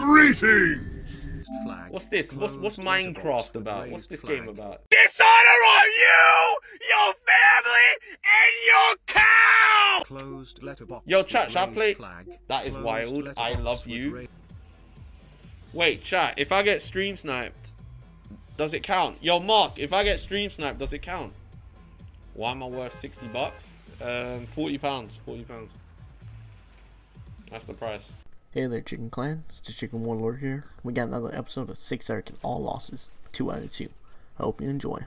Greetings! What's this? What's what's Minecraft about? What's this game about? Dishonor on you, your family, and your cow! Closed letterbox. Yo, chat, shall I play? flag. That is Closed wild. I love you. Wait, chat. If I get stream sniped, does it count? Yo, Mark. If I get stream sniped, does it count? Why am I worth sixty bucks? Um, forty pounds. Forty pounds. That's the price. Hey there, Chicken Clan. It's the Chicken Warlord here. We got another episode of 6ARAKIN All Losses, 2 out of 2. I hope you enjoy.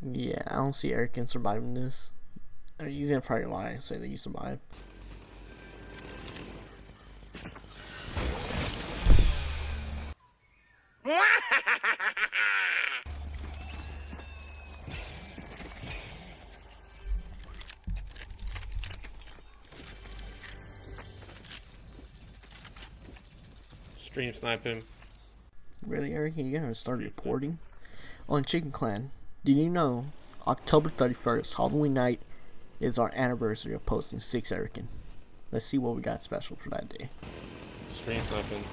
Yeah, I don't see Eric surviving this. He's gonna probably lie and say that you survived. Stream snipe him. Really, Eric? You gonna start reporting? On Chicken Clan, did you know October 31st, Halloween night, is our anniversary of posting 6ARAKIN? Let's see what we got special for that day. Stream sniping.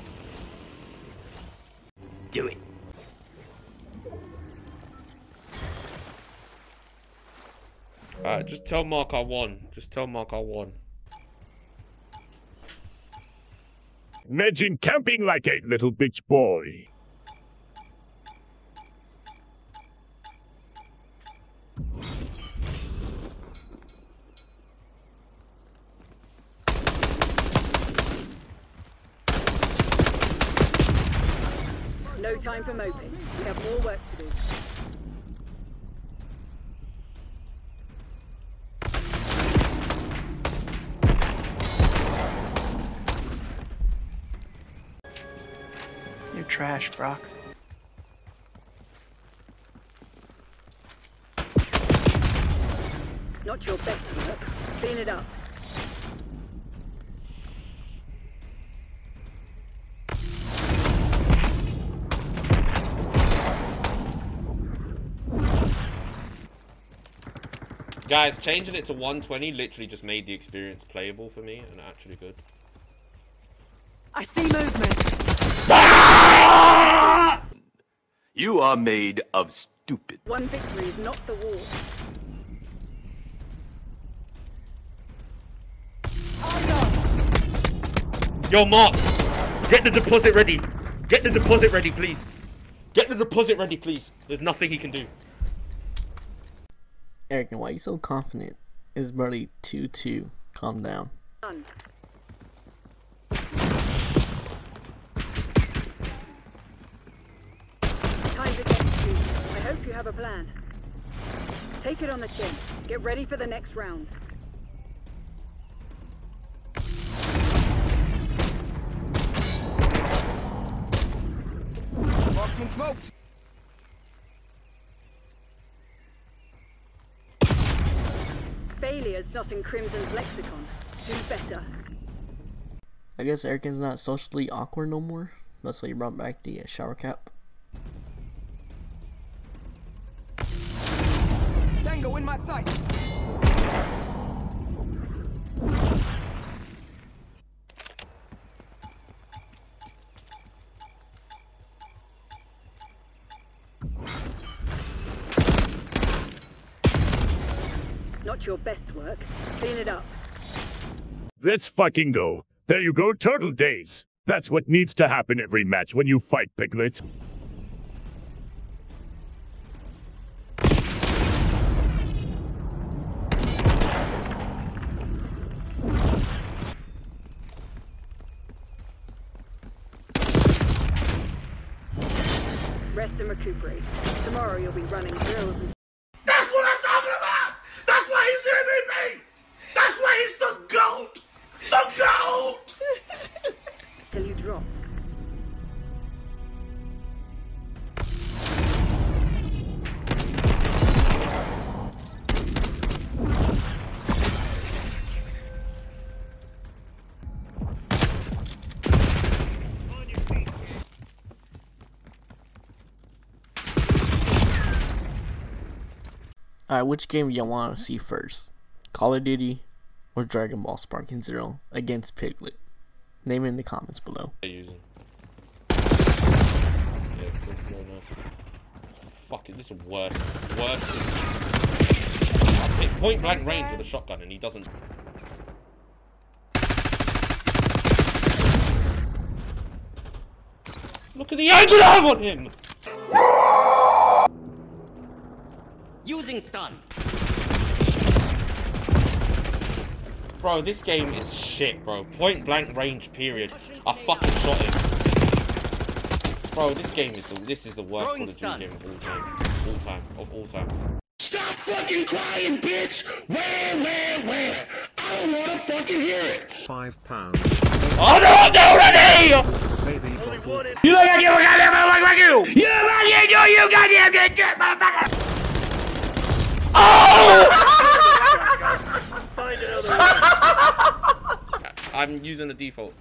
Do it. Alright, just tell Mark I won. Just tell Mark I won. Imagine camping like a little bitch boy. No time for moping. We have more work to do. Trash, Brock. Not your best work. Clean it up. Guys, changing it to 120 literally just made the experience playable for me and actually good. I see movement. You are made of stupid. One victory is not the war. Yo, Mark! Get the deposit ready! Get the deposit ready, please! Get the deposit ready, please! There's nothing he can do. Eric, why are you so confident? It's barely 2 2. Calm down. Done. Time to get to. I hope you have a plan. Take it on the chin. Get ready for the next round. Marksman smoked. Failure's not in Crimson's lexicon. Do better. I guess Erican's not socially awkward no more. That's why you brought back the uh, shower cap. Tango in my sight. Not your best work. Clean it up. Let's fucking go. There you go, Turtle Days. That's what needs to happen every match when you fight, Piglet. Rest and recuperate. Tomorrow you'll be running drills and Alright, which game do y'all want to see first? Call of Duty or Dragon Ball Sparking Zero against Piglet? Name it in the comments below. They're using. Yeah. Fuck it, this is worse. Worse. Hit point blank range with a shotgun and he doesn't. Look at the angle I have on him! Using stun. Bro, this game is shit, bro. Point blank range, period. I fucking shot him. Bro, this game is the this is the worst Call of Duty game of all time. All time. Of all time. Stop fucking crying, bitch! Where, where, where? I don't wanna fucking hear it! Five pounds. Oh no, I'm not ready! Baby bottle. You look like you goddamn motherfucker like you! You goddamn you, you goddamn get get motherfucker! Oh! I'm using the default.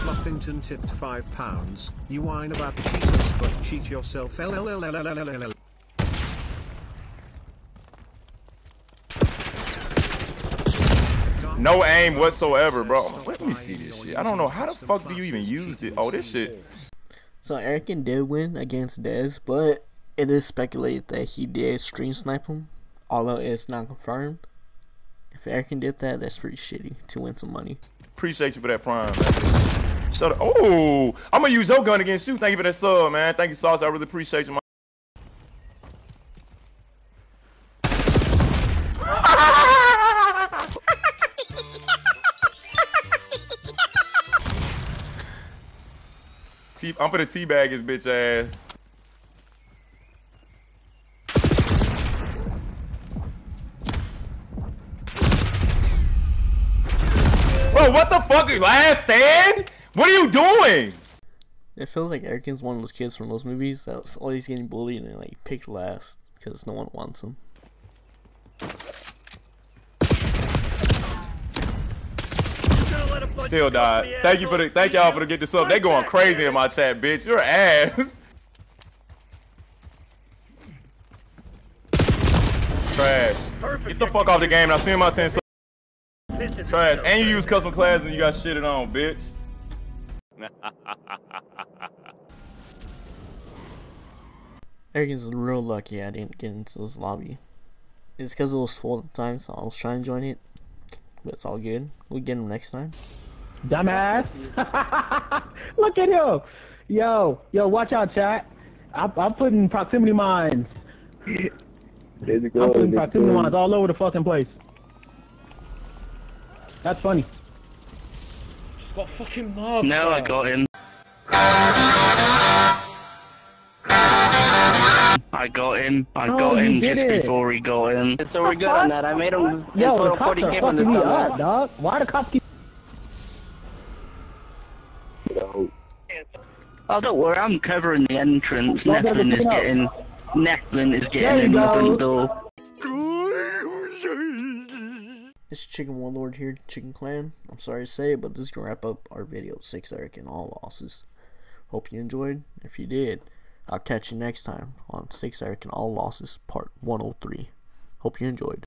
Fluffington tipped five pounds. You whine about cheaters, but cheat yourself. No aim whatsoever, bro. Let me see this shit. I don't know how the fuck do you even use it. Oh, this shit. So Erican did win against DEZZ, but it is speculated that he did stream snipe him, although it's not confirmed. If Erican did that, that's pretty shitty to win some money. Appreciate you for that prime, man. Shut up. Oh, I'm gonna use your gun against you. Thank you for that sub, man. Thank you, Sauce. I really appreciate you, man. T- I'm gonna teabag his bitch ass. Bro, what the fuck? Last stand? What are you doing? It feels like Erican's one of those kids from those movies that's always getting bullied and like picked last because no one wants him. Still died. Thank you for the thank y'all for the get this up. They going crazy in my chat, bitch. Your ass. Trash. Get the fuck off the game. and I see my 10 subs. Trash. And you use custom class and you got shitted on, bitch. Erican's real lucky I didn't get into this lobby. It's because it was full at the time, so I was trying to join it. But it's all good. We'll get him next time. Dumbass. Look at him. Yo, yo, watch out, chat. I'm, I'm putting proximity mines. I'm putting proximity mines all over the fucking place. That's funny. Just got fucking mugged. Now I got him. I got him. I Oh, got him just it. before he got him. So we're good on that. I made him. Yo, the cops are K on the fucking me up, dog. Why the cops keep... Oh, don't worry. I'm covering the entrance. Well, they're Nephilim is getting. Nephilim is getting in you the go. front door. This is Chicken Warlord here, Chicken Clan. I'm sorry to say it, but this is gonna wrap up our video 6ARAKIN all losses. Hope you enjoyed. If you did, I'll catch you next time on 6ARAKIN all losses part 103. Hope you enjoyed.